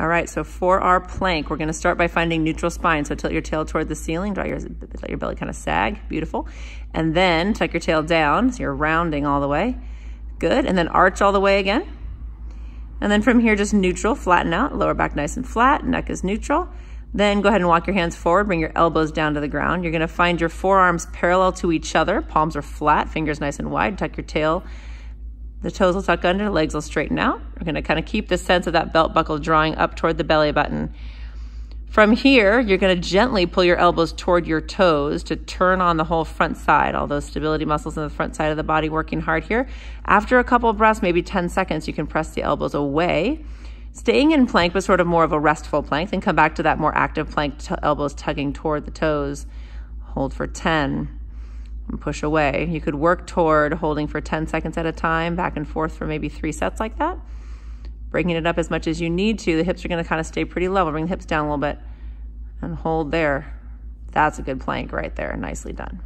All right, so for our plank, we're gonna start by finding neutral spine. So tilt your tail toward the ceiling, draw your, let your belly kind of sag, beautiful. And then tuck your tail down, so you're rounding all the way. Good, and then arch all the way again. And then from here, just neutral, flatten out, lower back nice and flat, neck is neutral. Then go ahead and walk your hands forward, bring your elbows down to the ground. You're gonna find your forearms parallel to each other, palms are flat, fingers nice and wide, tuck your tail the toes will tuck under, legs will straighten out. We're gonna kind of keep the sense of that belt buckle drawing up toward the belly button. From here, you're gonna gently pull your elbows toward your toes to turn on the whole front side, all those stability muscles in the front side of the body working hard here. After a couple of breaths, maybe 10 seconds, you can press the elbows away. Staying in plank, but sort of more of a restful plank, then come back to that more active plank, elbows tugging toward the toes. Hold for 10 and push away. You could work toward holding for 10 seconds at a time, back and forth for maybe three sets like that. Breaking it up as much as you need to. The hips are gonna kind of stay pretty level. Bring the hips down a little bit and hold there. That's a good plank right there. Nicely done.